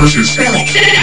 versus Alex.